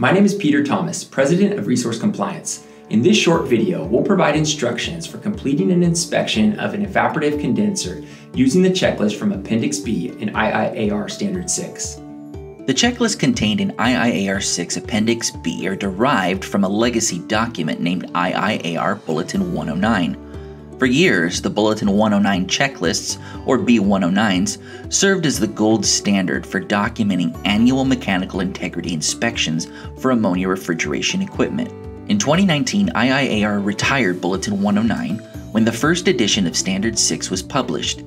My name is Peter Thomas, President of Resource Compliance. In this short video, we'll provide instructions for completing an inspection of an evaporative condenser using the checklist from Appendix B in IIAR Standard 6. The checklist contained in IIAR 6 Appendix B are derived from a legacy document named IIAR Bulletin 109. For years, the Bulletin 109 checklists, or B109s, served as the gold standard for documenting annual mechanical integrity inspections for ammonia refrigeration equipment. In 2019, IIAR retired Bulletin 109 when the first edition of Standard 6 was published.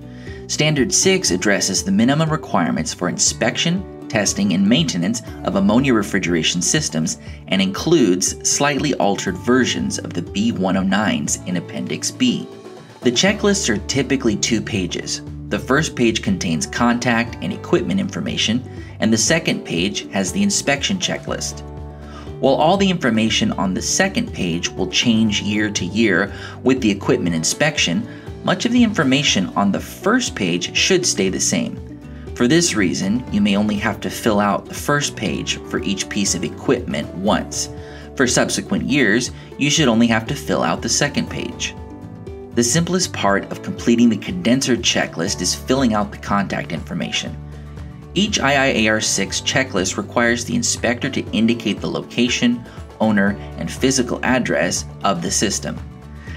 Standard 6 addresses the minimum requirements for inspection, testing, and maintenance of ammonia refrigeration systems and includes slightly altered versions of the B109s in Appendix B. The checklists are typically two pages. The first page contains contact and equipment information, and the second page has the inspection checklist. While all the information on the second page will change year to year with the equipment inspection, much of the information on the first page should stay the same. For this reason, you may only have to fill out the first page for each piece of equipment once. For subsequent years, you should only have to fill out the second page. The simplest part of completing the condenser checklist is filling out the contact information. Each IIAR 6 checklist requires the inspector to indicate the location, owner, and physical address of the system.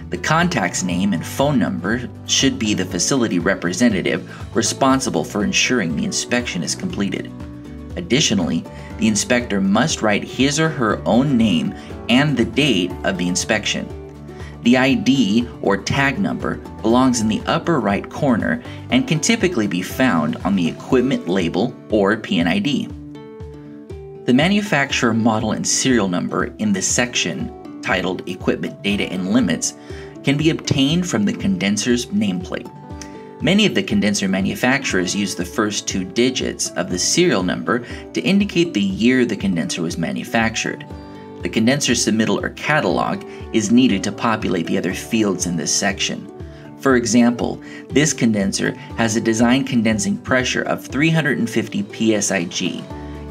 The contact's name and phone number should be the facility representative responsible for ensuring the inspection is completed. Additionally, the inspector must write his or her own name and the date of the inspection. The ID or tag number belongs in the upper right corner and can typically be found on the equipment label or P&ID. The manufacturer model and serial number in the section titled Equipment Data and Limits can be obtained from the condenser's nameplate. Many of the condenser manufacturers use the first two digits of the serial number to indicate the year the condenser was manufactured. The condenser submittal or catalog is needed to populate the other fields in this section. For example, this condenser has a design condensing pressure of 350 psig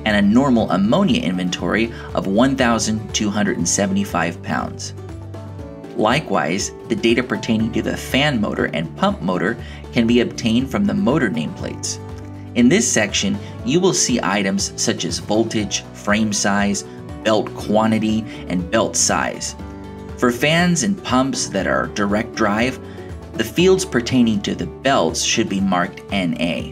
and a normal ammonia inventory of 1,275 pounds. Likewise, the data pertaining to the fan motor and pump motor can be obtained from the motor nameplates. In this section, you will see items such as voltage, frame size, belt quantity, and belt size. For fans and pumps that are direct drive, the fields pertaining to the belts should be marked NA.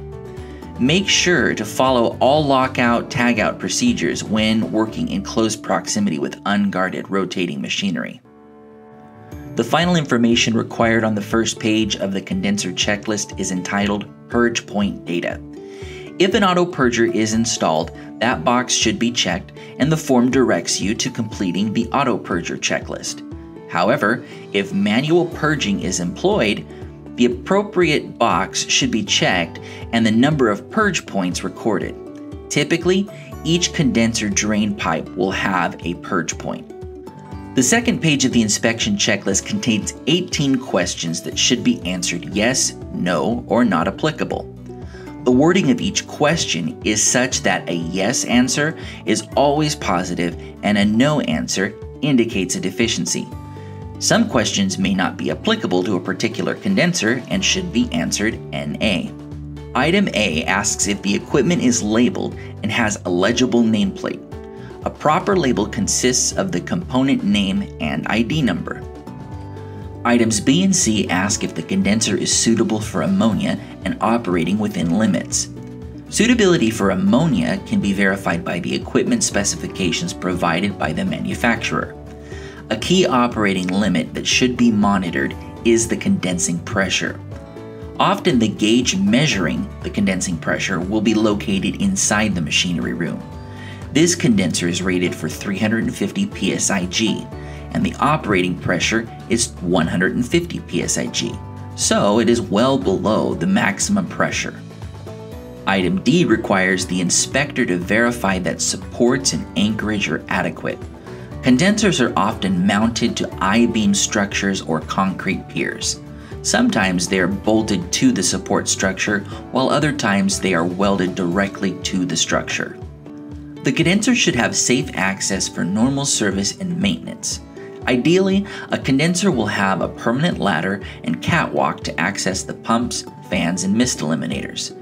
Make sure to follow all lockout tagout procedures when working in close proximity with unguarded rotating machinery. The final information required on the first page of the condenser checklist is entitled Purge Point Data. If an auto purger is installed, that box should be checked and the form directs you to completing the auto purger checklist. However, if manual purging is employed, the appropriate box should be checked and the number of purge points recorded. Typically, each condenser drain pipe will have a purge point. The second page of the inspection checklist contains 18 questions that should be answered yes, no, or not applicable. The wording of each question is such that a yes answer is always positive and a no answer indicates a deficiency. Some questions may not be applicable to a particular condenser and should be answered NA. Item A asks if the equipment is labeled and has a legible nameplate. A proper label consists of the component name and ID number. Items B and C ask if the condenser is suitable for ammonia and operating within limits. Suitability for ammonia can be verified by the equipment specifications provided by the manufacturer. A key operating limit that should be monitored is the condensing pressure. Often, the gauge measuring the condensing pressure will be located inside the machinery room. This condenser is rated for 350 psig, and the operating pressure is 150 psig, so it is well below the maximum pressure. Item D requires the inspector to verify that supports and anchorage are adequate. Condensers are often mounted to I-beam structures or concrete piers. Sometimes they are bolted to the support structure, while other times they are welded directly to the structure. The condenser should have safe access for normal service and maintenance. Ideally, a condenser will have a permanent ladder and catwalk to access the pumps, fans, and mist eliminators.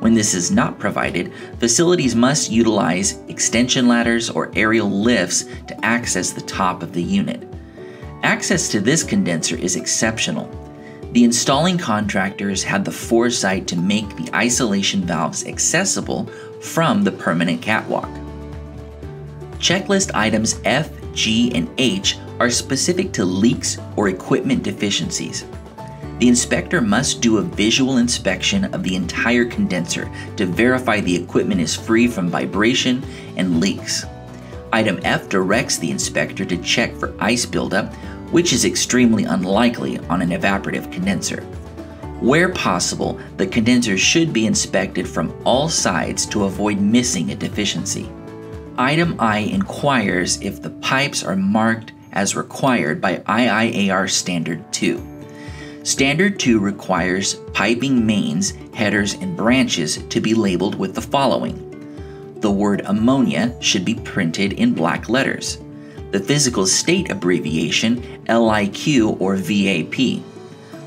When this is not provided, facilities must utilize extension ladders or aerial lifts to access the top of the unit. Access to this condenser is exceptional. The installing contractors had the foresight to make the isolation valves accessible from the permanent catwalk. Checklist items F, G, and H are specific to leaks or equipment deficiencies. The inspector must do a visual inspection of the entire condenser to verify the equipment is free from vibration and leaks. Item F directs the inspector to check for ice buildup, which is extremely unlikely on an evaporative condenser. Where possible, the condenser should be inspected from all sides to avoid missing a deficiency. Item I inquires if the pipes are marked as required by IIAR Standard 2. Standard 2 requires piping mains, headers, and branches to be labeled with the following. The word ammonia should be printed in black letters. The physical state abbreviation LIQ or VAP.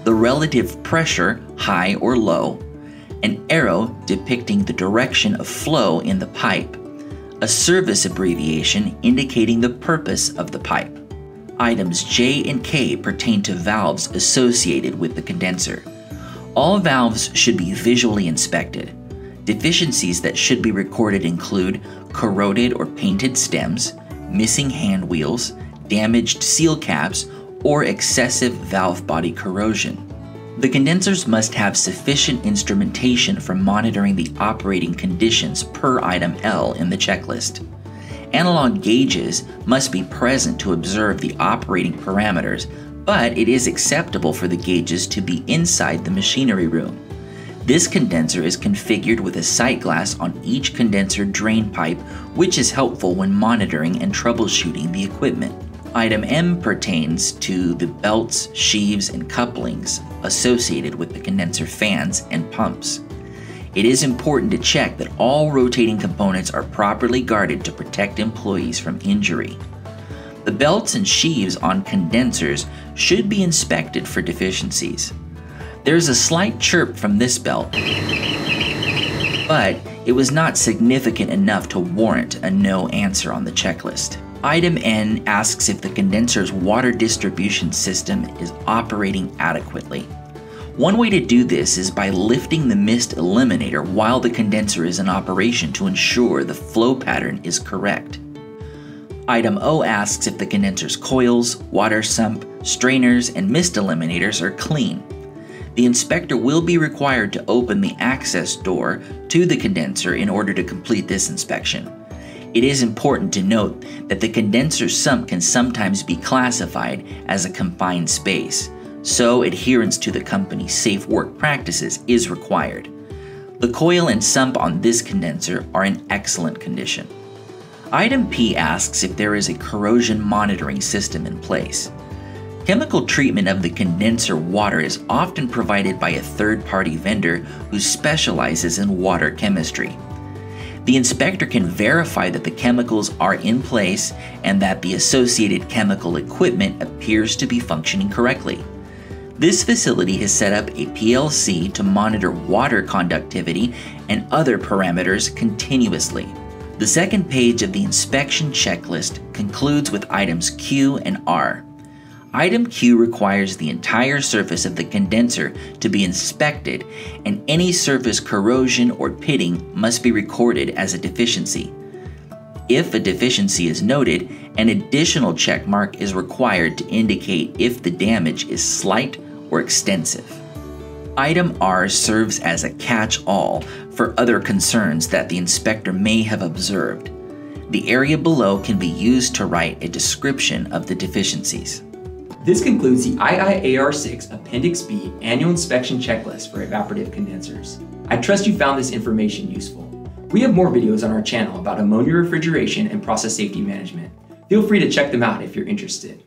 The relative pressure high or low. An arrow depicting the direction of flow in the pipe. A service abbreviation indicating the purpose of the pipe. Items J and K pertain to valves associated with the condenser. All valves should be visually inspected. Deficiencies that should be recorded include corroded or painted stems, missing hand wheels, damaged seal caps, or excessive valve body corrosion. The condensers must have sufficient instrumentation for monitoring the operating conditions per item L in the checklist. Analog gauges must be present to observe the operating parameters, but it is acceptable for the gauges to be inside the machinery room. This condenser is configured with a sight glass on each condenser drain pipe, which is helpful when monitoring and troubleshooting the equipment. Item M pertains to the belts, sheaves, and couplings associated with the condenser fans and pumps it is important to check that all rotating components are properly guarded to protect employees from injury. The belts and sheaves on condensers should be inspected for deficiencies. There's a slight chirp from this belt, but it was not significant enough to warrant a no answer on the checklist. Item N asks if the condenser's water distribution system is operating adequately. One way to do this is by lifting the mist eliminator while the condenser is in operation to ensure the flow pattern is correct. Item O asks if the condenser's coils, water sump, strainers, and mist eliminators are clean. The inspector will be required to open the access door to the condenser in order to complete this inspection. It is important to note that the condenser sump can sometimes be classified as a confined space so adherence to the company's safe work practices is required. The coil and sump on this condenser are in excellent condition. Item P asks if there is a corrosion monitoring system in place. Chemical treatment of the condenser water is often provided by a third party vendor who specializes in water chemistry. The inspector can verify that the chemicals are in place and that the associated chemical equipment appears to be functioning correctly. This facility has set up a PLC to monitor water conductivity and other parameters continuously. The second page of the inspection checklist concludes with items Q and R. Item Q requires the entire surface of the condenser to be inspected, and any surface corrosion or pitting must be recorded as a deficiency. If a deficiency is noted, an additional check mark is required to indicate if the damage is slight or extensive. Item R serves as a catch all for other concerns that the inspector may have observed. The area below can be used to write a description of the deficiencies. This concludes the IIAR 6 Appendix B Annual Inspection Checklist for evaporative condensers. I trust you found this information useful. We have more videos on our channel about ammonia refrigeration and process safety management. Feel free to check them out if you're interested.